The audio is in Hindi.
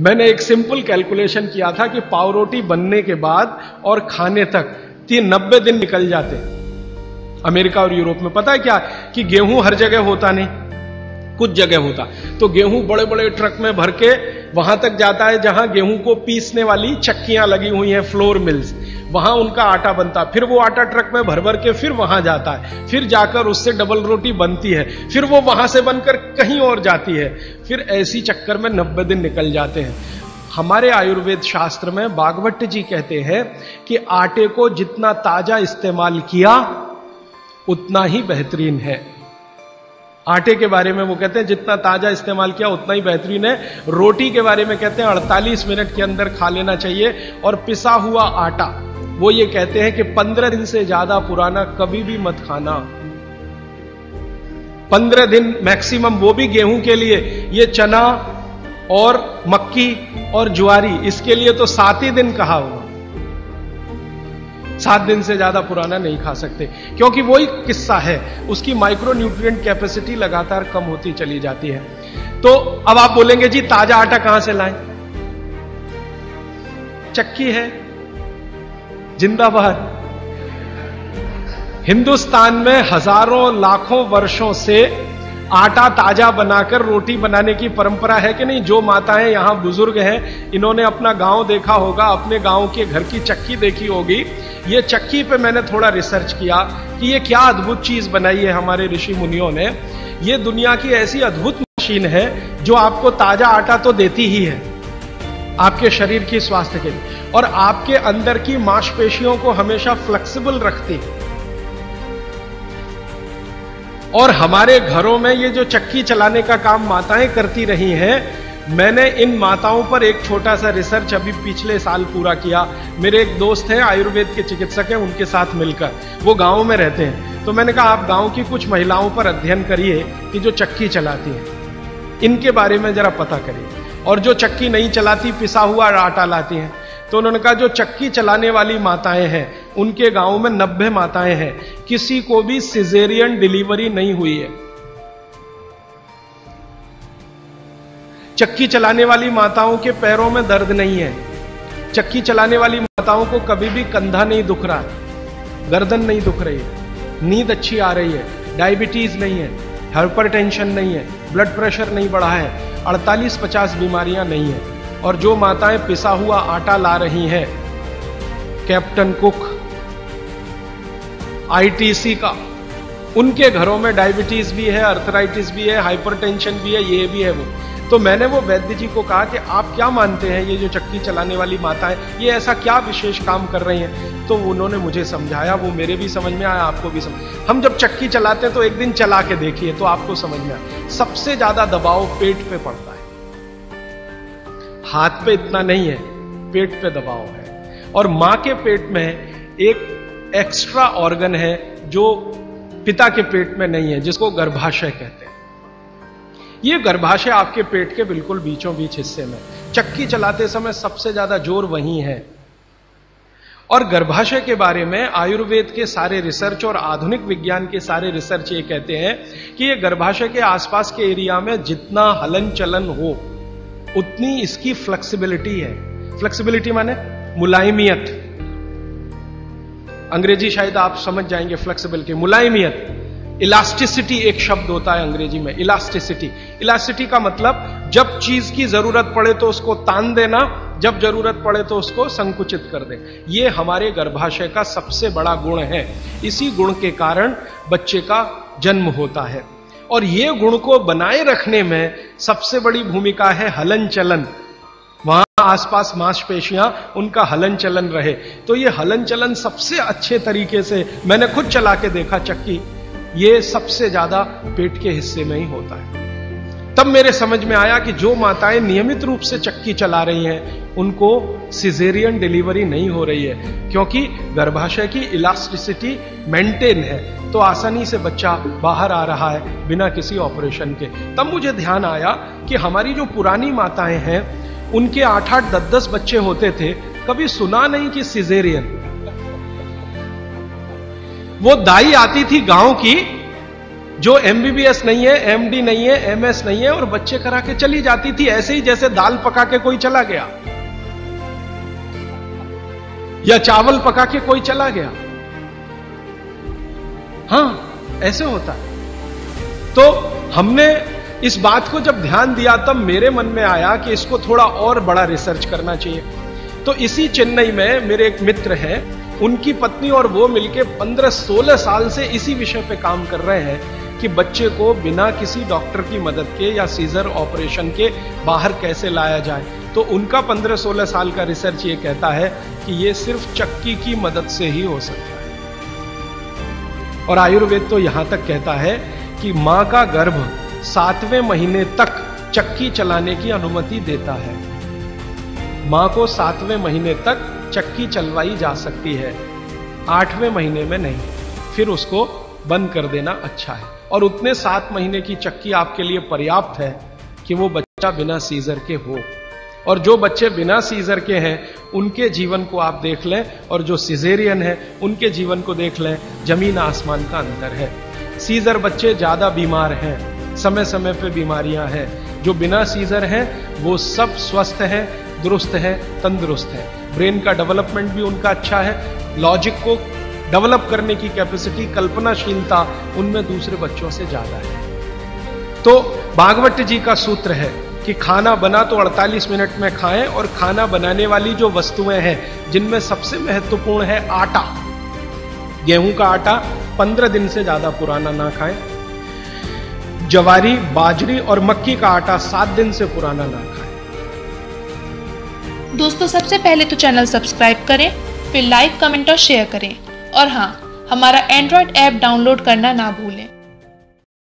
मैंने एक सिंपल कैलकुलेशन किया था कि पाव रोटी बनने के बाद और खाने तक तीन नब्बे दिन निकल जाते। अमेरिका और यूरोप में पता है क्या कि गेहूँ हर जगह होता नहीं। कुछ जगह होता। तो गेहूँ बड़े बड़े ट्रक में भर के वहाँ तक जाता है, जहाँ गेहूँ को पीसने वाली चक्कियाँ लगी हुई हैं, फ्लोर मिल्स। वहाँ उनका आटा बनता। फिर वो आटा ट्रक में भर भर के फिर वहाँ जाता है। फिर जाकर उससे डबल रोटी बनती है। फिर वो वहाँ से बनकर कहीं और जाती है। फिर ऐसी चक्कर में नब्बे दिन निकल जाते हैं। हमारे आयुर्वेद शास्त्र में बागवट जी कहते हैं कि आटे को जितना ताज़ा इस्तेमाल किया, उतना ही बेहतरीन है। आटे के बारे में वो कहते हैं, जितना ताज़ा इस्तेमाल किया, उतना ही बेहतरीन है। रोटी के बारे में कहते हैं 48 मिनट के अंदर खा लेना चाहिए। और पिसा हुआ आटा, वो ये कहते हैं कि 15 दिन से ज़्यादा पुराना कभी भी मत खाना। 15 दिन मैक्सिमम वो भी गेहूँ के लिए, ये चना और मक्की और ज्वारी, इसके लिए तो सात ही दिन कहा हुआ। सात दिन से ज़्यादा पुराना नहीं खा सकते। क्योंकि वही किस्सा है, उसकी माइक्रो न्यूट्रिएंट कैपेसिटी लगातार कम होती चली जाती है। तो अब आप बोलेंगे, जी, ताज़ा आटा कहाँ से लाएँ? चक्की है, जिंदाबाद। हिंदुस्तान में हज़ारों, लाखों वर्षों से आटा ताज़ा बनाकर रोटी बनाने की परंपरा है कि नहीं? जो माताएँ यहाँ बुज़ुर्ग हैं, इन्होंने अपना गाँव देखा होगा, अपने गाँव के घर की चक्की देखी होगी। ये चक्की पे मैंने थोड़ा रिसर्च किया कि ये क्या अद्भुत चीज़ बनाई है हमारे ऋषि मुनियों ने। ये दुनिया की ऐसी अद्भुत मशीन है जो आपको ताज़ा आटा तो देती ही है, आपके शरीर की स्वास्थ्य के लिए। और आपके अंदर की मांसपेशियों को हमेशा फ्लेक्सिबल रखती है। और हमारे घरों में ये जो चक्की चलाने का काम माताएँ करती रही हैं, मैंने इन माताओं पर एक छोटा सा रिसर्च अभी पिछले साल पूरा किया। मेरे एक दोस्त हैं, आयुर्वेद के चिकित्सक हैं, उनके साथ मिलकर। वो गाँव में रहते हैं। तो मैंने कहा, आप गाँव की कुछ महिलाओं पर अध्ययन करिए कि जो चक्की चलाती हैं, इनके बारे में जरा पता करिए। और जो चक्की नहीं चलाती, पिसा हुआ आटा लाती हैं। तो उन्होंने कहा, जो चक्की चलाने वाली माताएँ हैं, उनके गाँव में नब्बे माताएँ हैं। किसी को भी सिजेरियन डिलीवरी नहीं हुई है. चक्की चलाने वाली माताओं के पैरों में दर्द नहीं है। चक्की चलाने वाली माताओं को कभी भी कंधा नहीं दुख रहा गर्दन नहीं दुख रही नींद अच्छी आ रही है डायबिटीज़ नहीं है हाइपर टेंशन नहीं है ब्लड प्रेशर नहीं बढ़ा है 48-50 बीमारियाँ नहीं है। और जो माताएँ पिसा हुआ आटा ला रही हैं, कैप्टन कुक आईटीसी का, उनके घरों में डायबिटीज़ भी है अर्थराइटिस भी है हाइपरटेंशन भी है, ये भी है वो। तो मैंने वो वैद्य जी को कहा कि आप क्या मानते हैं ये जो चक्की चलाने वाली माता है ये ऐसा क्या विशेष काम कर रही हैं? तो उन्होंने मुझे समझाया, वो मेरे भी समझ में आया, आपको भी समझ। हम जब चक्की चलाते हैं तो एक दिन चला के देखिए तो आपको समझ में आया सबसे ज़्यादा दबाव पेट पे पड़ता है। हाथ पे इतना नहीं है, पेट पे दबाव है। और माँ के पेट में एक एक्स्ट्रा ऑर्गन है जो पिता के पेट में नहीं है, जिसको गर्भाशय कहते हैं। ये गर्भाशय आपके पेट के बिल्कुल बीचों बीच हिस्से में। चक्की चलाते समय सबसे ज़्यादा ज़ोर वहीं है। और गर्भाशय के बारे में आयुर्वेद के सारे रिसर्च और आधुनिक विज्ञान के सारे रिसर्च ये कहते हैं कि ये गर्भाशय के आसपास के एरिया में जितना हलन चलन हो उतनी इसकी फ्लेक्सिबिलिटी है। फ्लेक्सिबिलिटी माने मुलायमियत। अंग्रेज़ी शायद आप समझ जाएँगे फ्लेक्सिबिलिटी मुलायमियत। इलास्टिसिटी एक शब्द होता है अंग्रेज़ी में इलास्टिसिटी इलास्टिसिटी का मतलब जब चीज़ की ज़रूरत पड़े तो उसको तान देना, जब ज़रूरत पड़े तो उसको संकुचित कर दे। ये हमारे गर्भाशय का सबसे बड़ा गुण है। इसी गुण के कारण बच्चे का जन्म होता है। और ये गुण को बनाए रखने में सबसे बड़ी भूमिका है हलन चलन वहाँ आसपास मांसपेशियाँ, उनका हलन चलन रहे। तो ये हलन चलन सबसे अच्छे तरीके से मैंने खुद चला के देखा, चक्की। ये सबसे ज़्यादा पेट के हिस्से में ही होता है। तब मेरे समझ में आया कि जो माताएँ नियमित रूप से चक्की चला रही हैं, उनको सिजेरियन डिलीवरी नहीं हो रही है, क्योंकि गर्भाशय की इलास्टिसिटी मेंटेन है। तो आसानी से बच्चा बाहर आ रहा है बिना किसी ऑपरेशन के। तब मुझे ध्यान आया कि हमारी जो पुरानी माताएँ हैं, उनके आठ आठ, दस दस बच्चे होते थे, कभी सुना नहीं कि सिजेरियन वो दाई आती थी गाँव की जो एमबीबीएस नहीं है एमडी नहीं है एमएस नहीं है और बच्चे करा के चली जाती थी ऐसे ही जैसे दाल पका के कोई चला गया। या चावल पका के कोई चला गया। हाँ, ऐसे होता है। तो हमने इस बात को जब ध्यान दिया, तब मेरे मन में आया कि इसको थोड़ा और बड़ा रिसर्च करना चाहिए। तो इसी चेन्नई में मेरे एक मित्र हैं, उनकी पत्नी और वो मिलके 15-16 साल से इसी विषय पे काम कर रहे हैं। कि बच्चे को बिना किसी डॉक्टर की मदद के या सीजर ऑपरेशन के बाहर कैसे लाया जाए। तो उनका 15-16 साल का रिसर्च ये कहता है कि ये सिर्फ़ चक्की की मदद से ही हो सकता है। और आयुर्वेद तो यहाँ तक कहता है कि माँ का गर्भ सातवें महीने तक चक्की चलाने की अनुमति देता है। माँ को सातवें महीने तक चक्की चलवाई जा सकती है। आठवें महीने में नहीं, फिर उसको बंद कर देना अच्छा है। और उतने सात महीने की चक्की आपके लिए पर्याप्त है कि वो बच्चा बिना सीजर के हो। और जो बच्चे बिना सीजर के हैं, उनके जीवन को आप देख लें, और जो सिजेरियन है, उनके जीवन को देख लें, ज़मीन आसमान का अंतर है। सीजर बच्चे ज़्यादा बीमार हैं समय समय पे बीमारियाँ हैं। जो बिना सीजर हैं, वो सब स्वस्थ हैं, दुरुस्त हैं, तंदुरुस्त हैं। ब्रेन का डेवलपमेंट भी उनका अच्छा है, लॉजिक को डेवलप करने की कैपेसिटी कल्पनाशीलता उनमें दूसरे बच्चों से ज़्यादा है। तो भागवत जी का सूत्र है कि खाना बना तो 48 मिनट में खाएँ और खाना बनाने वाली जो वस्तुएँ हैं, जिनमें सबसे महत्वपूर्ण है आटा। गेहूँ का आटा 15 दिन से ज़्यादा पुराना ना खाएँ। जवारी, बाजरी और मक्की का आटा सात दिन से पुराना ना खाएँ। दोस्तों, सबसे पहले तो चैनल सब्सक्राइब करें, फिर लाइक, कमेंट और शेयर करें। और हाँ हमारा एंड्रॉयड ऐप डाउनलोड करना ना भूलें।